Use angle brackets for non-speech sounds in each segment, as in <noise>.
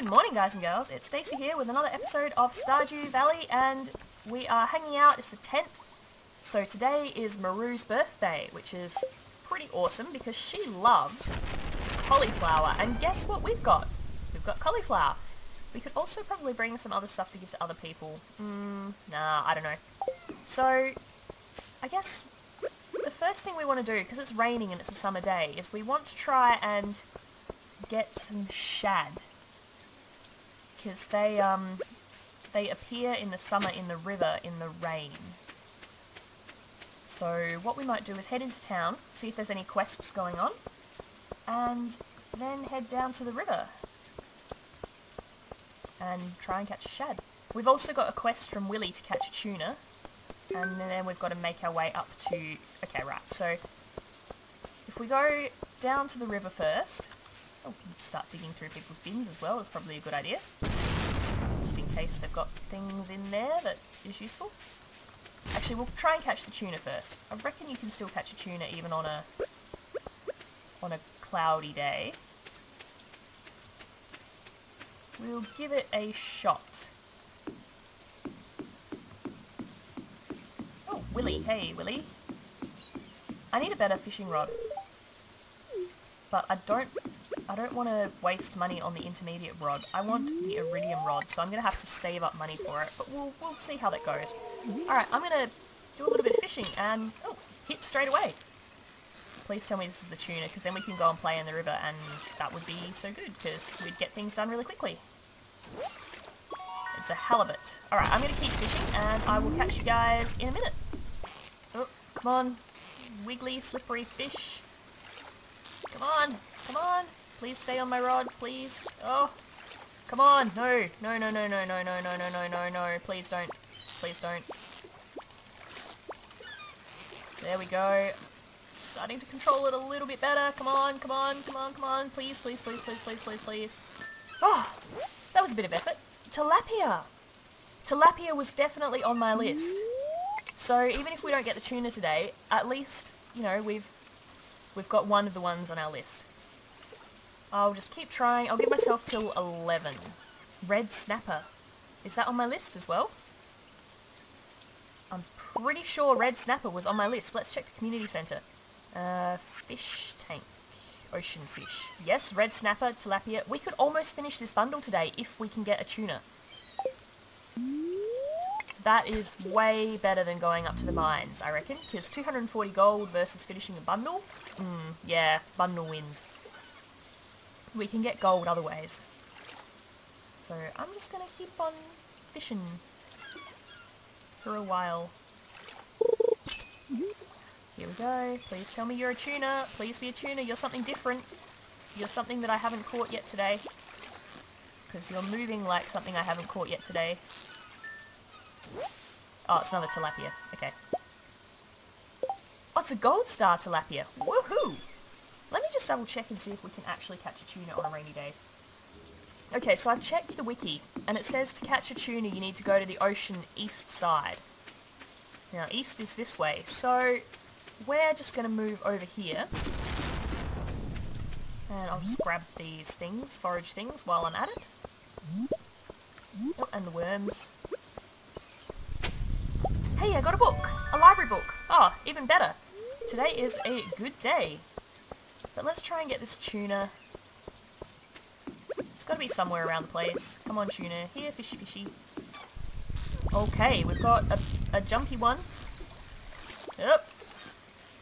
Good morning guys and girls, it's Daicey here with another episode of Stardew Valley and we are hanging out, it's the 10th. So today is Maru's birthday, which is pretty awesome because she loves cauliflower. And guess what we've got? We've got cauliflower. We could also probably bring some other stuff to give to other people. Mm, nah, I don't know. So, I guess the first thing we want to do, because it's raining and it's a summer day, is we want to try and get some shad. Because they, um, they appear in the summer in the river in the rain. So what we might do is head into town, see if there's any quests going on, and then head down to the river and try and catch a shad. We've also got a quest from Willy to catch a tuna, and then we've got to make our way up to... Okay, right, so if we go down to the river first, oh, start digging through people's bins as well is probably a good idea, just in case they've got things in there that is useful. Actually, we'll try and catch the tuna first. I reckon you can still catch a tuna even on a on a cloudy day. We'll give it a shot. Oh, Willy. Hey, Willy. I need a better fishing rod. But I don't I don't want to waste money on the intermediate rod. I want the iridium rod, so I'm going to have to save up money for it. But we'll, we'll see how that goes. Alright, I'm going to do a little bit of fishing and... Oh, hit straight away. Please tell me this is the tuna, because then we can go and play in the river, and that would be so good, because we'd get things done really quickly. It's a halibut. Alright, I'm going to keep fishing, and I will catch you guys in a minute. Oh, come on. Wiggly, slippery fish. Come on, come on. Please stay on my rod, please. Oh, come on. No, no, no, no, no, no, no, no, no, no, no, no. Please don't. Please don't. There we go. Starting to control it a little bit better. Come on, come on, come on, come on. Please, please, please, please, please, please, please. Oh, that was a bit of effort. Tilapia. Tilapia was definitely on my list. So even if we don't get the tuna today, at least, you know, we've we've got one of the ones on our list. I'll just keep trying. I'll give myself till 11. Red snapper. Is that on my list as well? I'm pretty sure red snapper was on my list. Let's check the community centre. Uh, fish tank. Ocean fish. Yes, red snapper, tilapia. We could almost finish this bundle today if we can get a tuna. That is way better than going up to the mines, I reckon, because 240 gold versus finishing a bundle? Mm, yeah, bundle wins. We can get gold other ways. So I'm just going to keep on fishing for a while. Here we go. Please tell me you're a tuna. Please be a tuna. You're something different. You're something that I haven't caught yet today. Because you're moving like something I haven't caught yet today. Oh, it's another tilapia. Okay. Oh, it's a gold star tilapia. Woohoo! Let me just double check and see if we can actually catch a tuna on a rainy day. Okay, so I've checked the wiki, and it says to catch a tuna you need to go to the ocean east side. Now, east is this way, so we're just going to move over here. And I'll just grab these things, forage things, while I'm at it. Oh, and the worms. Hey, I got a book! A library book! Oh, even better! Today is a good day. But let's try and get this tuna. It's got to be somewhere around the place. Come on, tuna. Here, fishy fishy. Okay, we've got a, a jumpy one. Yep.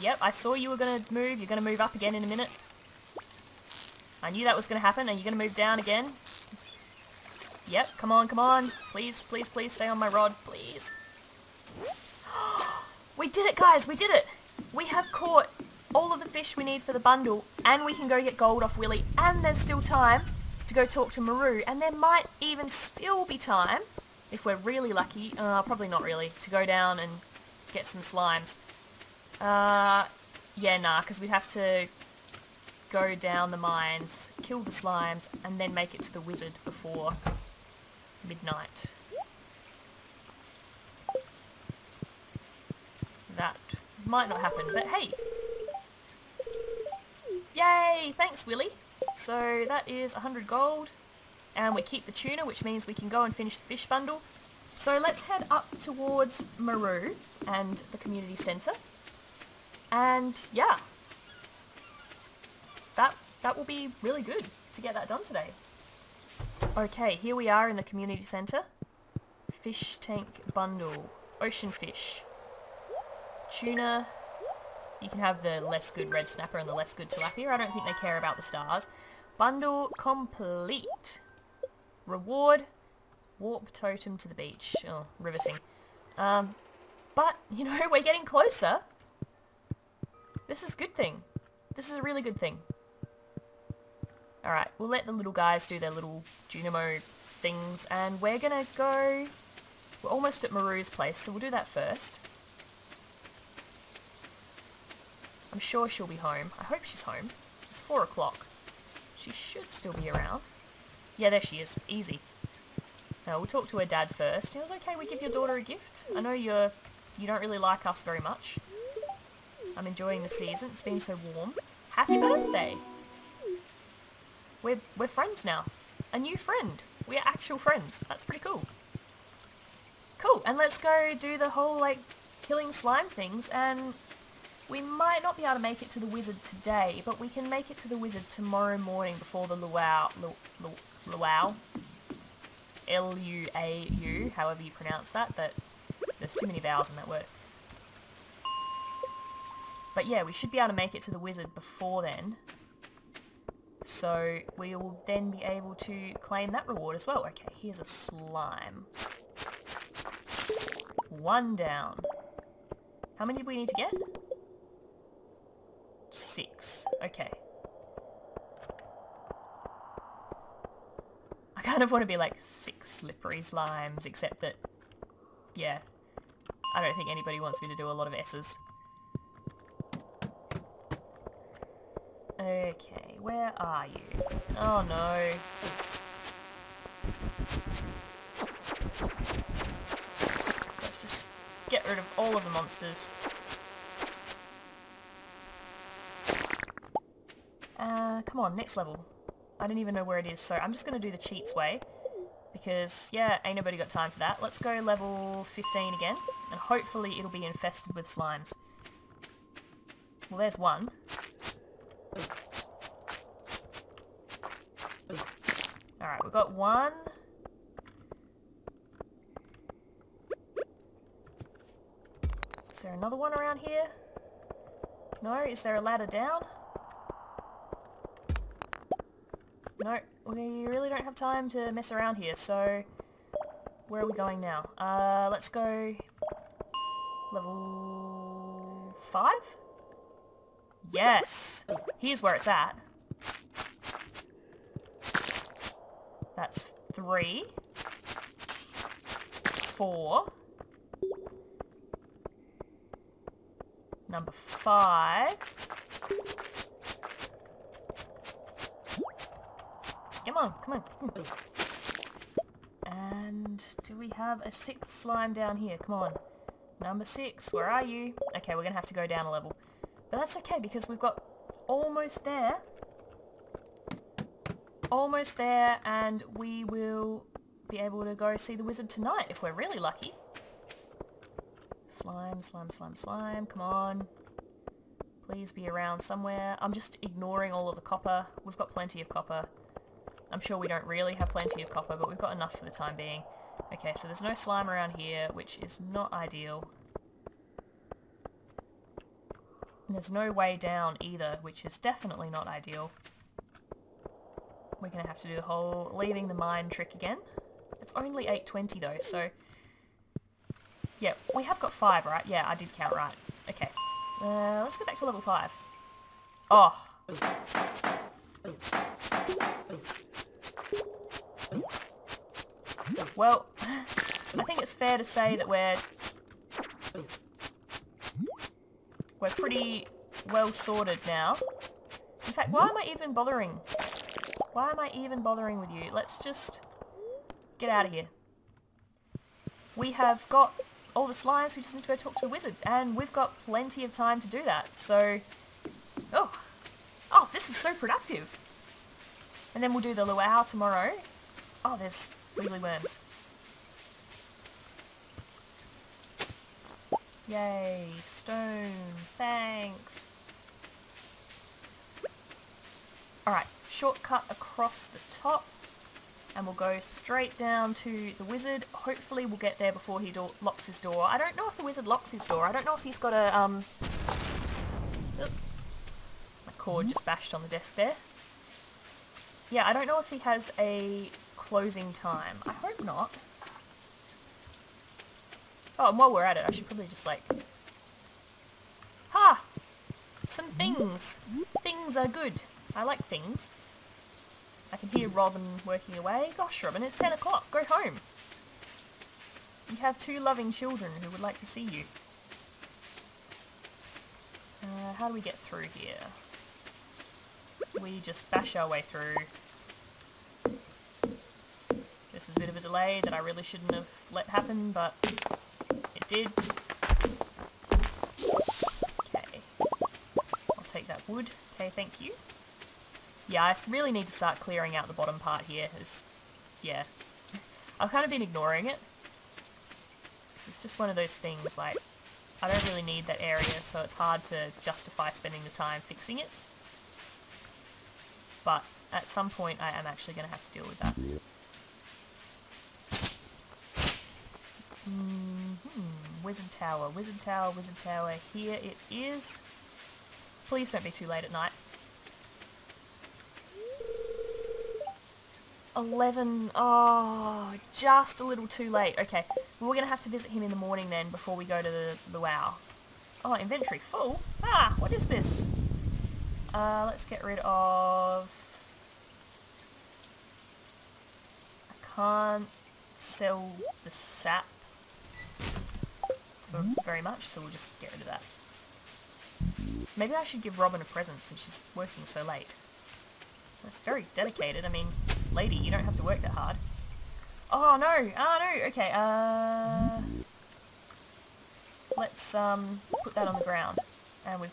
Yep, I saw you were going to move. You're going to move up again in a minute. I knew that was going to happen. Are you're going to move down again? Yep, come on, come on. Please, please, please stay on my rod, please. <gasps> we did it, guys. We did it. We have caught all of the fish we need for the bundle, and we can go get gold off Willy, and there's still time to go talk to Maru, and there might even still be time, if we're really lucky, uh, probably not really, to go down and get some slimes. Uh, yeah, nah, because we'd have to go down the mines, kill the slimes, and then make it to the wizard before midnight. That might not happen, but hey, Yay! Thanks, Willy. So that is 100 gold. and we keep the tuna, which means we can go and finish the fish bundle. So let's head up towards Maru and the community centre. And yeah, that, that will be really good to get that done today. Okay, here we are in the community centre. Fish tank bundle. Ocean fish. Tuna. You can have the less good red snapper and the less good tilapia. I don't think they care about the stars. Bundle complete. Reward. Warp totem to the beach. Oh, riveting. Um, but, you know, <laughs> we're getting closer. This is a good thing. This is a really good thing. Alright, we'll let the little guys do their little Junimo things, and we're gonna go... We're almost at Maru's place, so we'll do that first. I'm sure she'll be home. I hope she's home. It's four o'clock. She should still be around. Yeah, there she is. Easy. Now, we'll talk to her dad first. It was okay we give your daughter a gift. I know you're... You don't really like us very much. I'm enjoying the season. It's been so warm. Happy birthday! We're, we're friends now. A new friend. We're actual friends. That's pretty cool. Cool, and let's go do the whole, like, killing slime things, and we might not be able to make it to the wizard today, but we can make it to the wizard tomorrow morning before the luau, lu, lu, luau, L-U-A-U, however you pronounce that, but there's too many vowels in that word. But yeah, we should be able to make it to the wizard before then. So we will then be able to claim that reward as well. Okay, here's a slime. One down. How many do we need to get? Okay. I kind of want to be like six slippery slimes, except that, yeah, I don't think anybody wants me to do a lot of S's. Okay, where are you? Oh no. Let's just get rid of all of the monsters. Uh, come on, next level. I don't even know where it is, so I'm just going to do the cheats way. Because, yeah, ain't nobody got time for that. Let's go level 15 again, and hopefully it'll be infested with slimes. Well, there's one. Alright, we've got one. Is there another one around here? No? Is there a ladder down? We really don't have time to mess around here, so... Where are we going now? Uh, let's go... Level... 5? Yes! Here's where it's at. That's three. Four. Number five. Come on, come on. And do we have a sixth slime down here? Come on. Number six, where are you? Okay, we're going to have to go down a level. But that's okay because we've got almost there. Almost there and we will be able to go see the wizard tonight if we're really lucky. Slime, slime, slime, slime. Come on. Please be around somewhere. I'm just ignoring all of the copper. We've got plenty of copper. I'm sure we don't really have plenty of copper, but we've got enough for the time being. Okay, so there's no slime around here, which is not ideal. And there's no way down either, which is definitely not ideal. We're going to have to do the whole leaving the mine trick again. It's only 8.20 though, so... Yeah, we have got 5, right? Yeah, I did count right. Okay. Uh, let's go back to level 5. Oh. Well, <sighs> I think it's fair to say that we're we're pretty well sorted now. In fact, why am I even bothering? Why am I even bothering with you? Let's just get out of here. We have got all the slimes, we just need to go talk to the wizard, and we've got plenty of time to do that, so... Oh! Oh, this is so productive! And then we'll do the luau tomorrow, Oh, there's wiggly worms. Yay, stone, thanks. Alright, shortcut across the top and we'll go straight down to the wizard. Hopefully we'll get there before he locks his door. I don't know if the wizard locks his door. I don't know if he's got a, um... Oop. My cord just bashed on the desk there. Yeah, I don't know if he has a closing time. I hope not. Oh, and while we're at it, I should probably just like... Ha! Some things! Things are good. I like things. I can hear Robin working away. Gosh, Robin, it's 10 o'clock. Go home. You have two loving children who would like to see you. Uh, how do we get through here? We just bash our way through. This is a bit of a delay that I really shouldn't have let happen, but it did. Okay. I'll take that wood. Okay, thank you. Yeah, I really need to start clearing out the bottom part here. It's, yeah. I've kind of been ignoring it. It's just one of those things, like, I don't really need that area, so it's hard to justify spending the time fixing it. But at some point I am actually going to have to deal with that. Mm -hmm. Wizard Tower, Wizard Tower, Wizard Tower. Here it is. Please don't be too late at night. 11. Oh, just a little too late. Okay, we're going to have to visit him in the morning then before we go to the luau. Oh, inventory full? Ah, what is this? Uh, let's get rid of... I can't sell the sap very much, so we'll just get rid of that. Maybe I should give Robin a present since she's working so late. That's very dedicated. I mean, lady, you don't have to work that hard. Oh no! Oh no! Okay, uh... Let's um, put that on the ground. And we've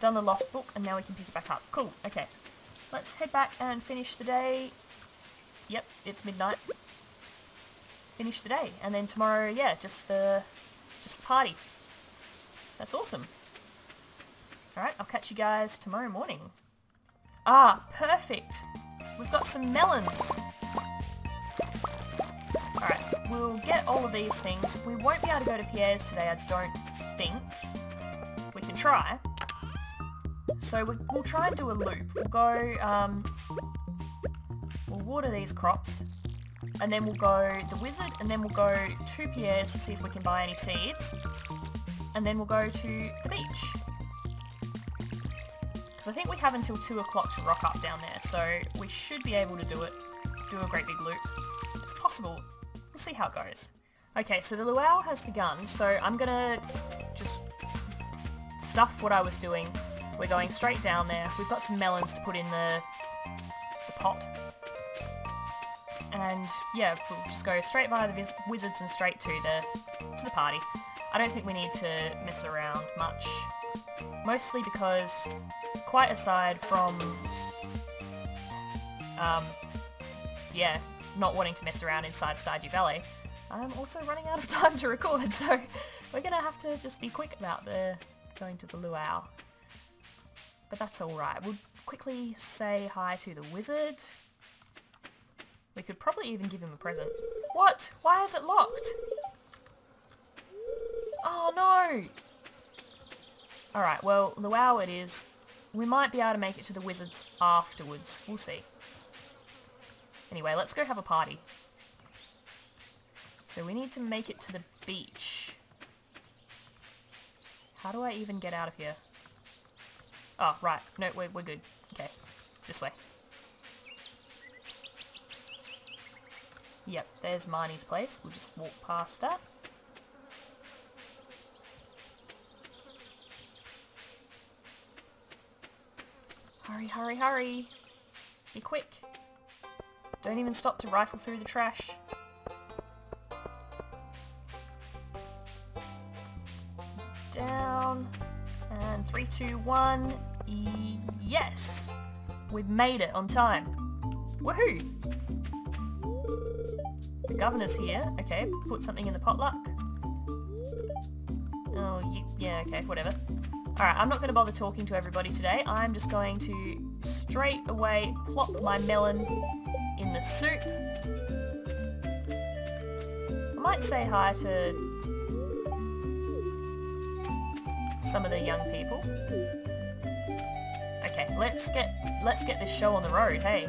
done the lost book and now we can pick it back up. Cool, okay. Let's head back and finish the day. Yep, it's midnight. Finish the day. And then tomorrow, yeah, just the, just party. That's awesome. Alright, I'll catch you guys tomorrow morning. Ah, perfect. We've got some melons. Alright, we'll get all of these things. We won't be able to go to Pierre's today, I don't think. We can try. So we, will try and do a loop. We'll go, um, we'll water these crops, and then we'll go the wizard, and then we'll go to Pierre's to see if we can buy any seeds, and then we'll go to the beach. Because I think we have until 2 o'clock to rock up down there, so we should be able to do it, do a great big loop. It's possible. We'll see how it goes. Okay, so the luau has begun, so I'm gonna just stuff what I was doing. We're going straight down there. We've got some melons to put in the, the pot. And yeah, we'll just go straight via the wizards and straight to the, to the party. I don't think we need to mess around much. Mostly because quite aside from, um, yeah, not wanting to mess around inside Stardew Valley, I'm also running out of <laughs> time to record, so we're gonna have to just be quick about the going to the luau. But that's alright. We'll quickly say hi to the wizard. We could probably even give him a present. What? Why is it locked? Oh no! Alright, well, luau it is. We might be able to make it to the wizards afterwards. We'll see. Anyway, let's go have a party. So we need to make it to the beach. How do I even get out of here? Oh, right. No, we're, we're good. Okay. This way. Yep, there's Marnie's place. We'll just walk past that. Hurry, hurry, hurry! Be quick! Don't even stop to rifle through the trash. Down. And three, two, one. Yes! We've made it on time. Woohoo! The governor's here. Okay, put something in the potluck. Oh, yeah, okay, whatever. Alright, I'm not going to bother talking to everybody today. I'm just going to straight away plop my melon in the soup. I might say hi to some of the young people. Okay, let's get let's get this show on the road, hey.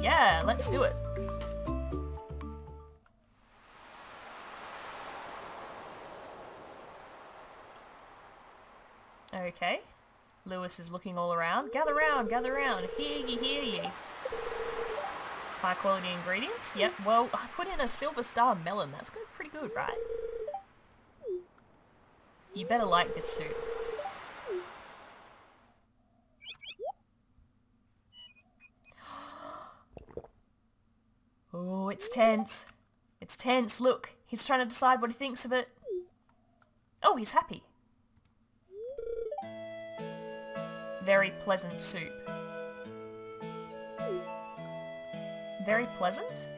Yeah, let's do it. Okay. Lewis is looking all around. Gather round, gather round. Hear ye, hear ye. High quality ingredients? Yep, well, I put in a silver star melon. That's pretty good, right? You better like this soup. <gasps> Oh, it's tense. It's tense. Look, he's trying to decide what he thinks of it. Oh, he's happy. Very pleasant soup. Very pleasant?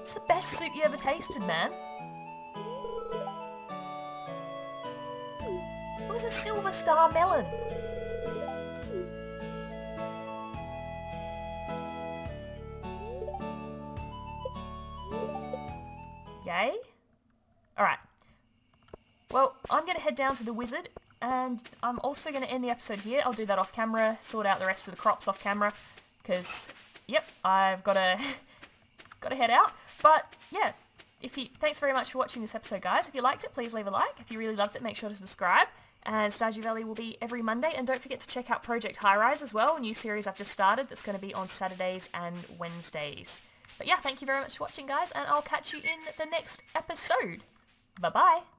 It's the best soup you ever tasted, man. It was a silver star melon. Yay? Alright. Well, I'm going to head down to the wizard and I'm also going to end the episode here. I'll do that off camera, sort out the rest of the crops off camera, because, yep, I've got to, got to head out. But, yeah, if you, thanks very much for watching this episode, guys. If you liked it, please leave a like. If you really loved it, make sure to subscribe. And Stardew Valley will be every Monday. And don't forget to check out Project High Rise as well, a new series I've just started that's going to be on Saturdays and Wednesdays. But yeah, thank you very much for watching, guys, and I'll catch you in the next episode. Bye-bye.